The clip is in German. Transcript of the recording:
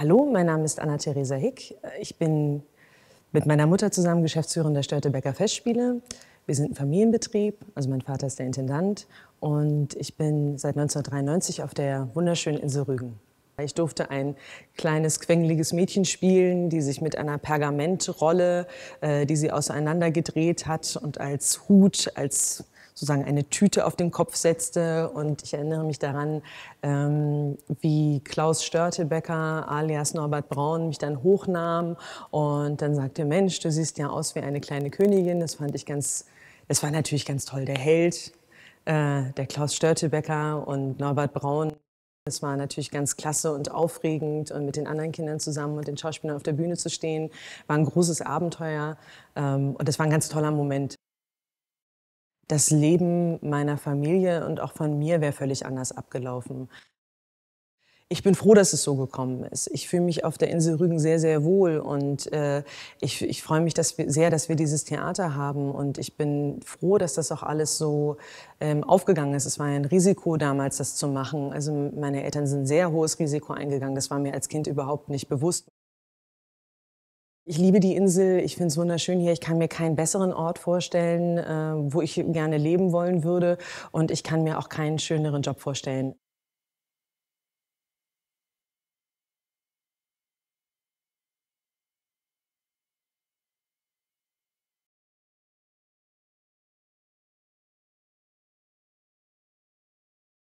Hallo, mein Name ist Anna-Theresa Hick. Ich bin mit meiner Mutter zusammen Geschäftsführerin der Störtebecker Festspiele. Wir sind ein Familienbetrieb, also mein Vater ist der Intendant und ich bin seit 1993 auf der wunderschönen Insel Rügen. Ich durfte ein kleines, quengeliges Mädchen spielen, die sich mit einer Pergamentrolle, äh, die sie auseinandergedreht hat und als Hut, als sozusagen eine Tüte auf den Kopf setzte. Und ich erinnere mich daran, ähm, wie Klaus Störtebecker alias Norbert Braun mich dann hochnahm und dann sagte, Mensch, du siehst ja aus wie eine kleine Königin. Das fand ich ganz, das war natürlich ganz toll. Der Held, äh, der Klaus Störtebecker und Norbert Braun. Es war natürlich ganz klasse und aufregend und mit den anderen Kindern zusammen und den Schauspielern auf der Bühne zu stehen, war ein großes Abenteuer ähm, und das war ein ganz toller Moment das Leben meiner Familie und auch von mir wäre völlig anders abgelaufen. Ich bin froh, dass es so gekommen ist. Ich fühle mich auf der Insel Rügen sehr, sehr wohl und äh, ich, ich freue mich dass wir, sehr, dass wir dieses Theater haben und ich bin froh, dass das auch alles so ähm, aufgegangen ist. Es war ja ein Risiko damals, das zu machen. Also meine Eltern sind sehr hohes Risiko eingegangen. Das war mir als Kind überhaupt nicht bewusst. Ich liebe die Insel, ich finde es wunderschön hier. Ich kann mir keinen besseren Ort vorstellen, äh, wo ich gerne leben wollen würde. Und ich kann mir auch keinen schöneren Job vorstellen.